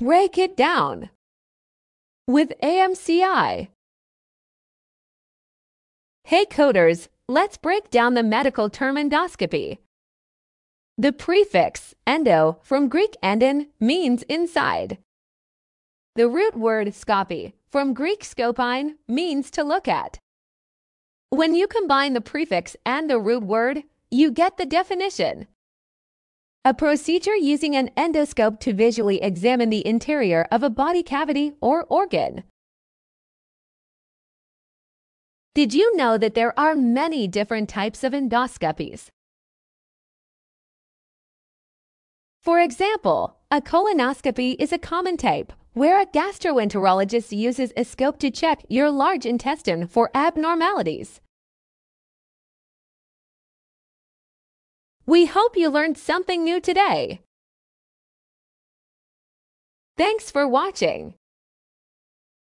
Break it down with AMCI. Hey coders, let's break down the medical term endoscopy. The prefix endo from Greek endon means inside. The root word scopy from Greek skopein means to look at. When you combine the prefix and the root word, you get the definition. A procedure using an endoscope to visually examine the interior of a body cavity or organ. Did you know that there are many different types of endoscopies? For example, a colonoscopy is a common type where a gastroenterologist uses a scope to check your large intestine for abnormalities. We hope you learned something new today. Thanks for watching.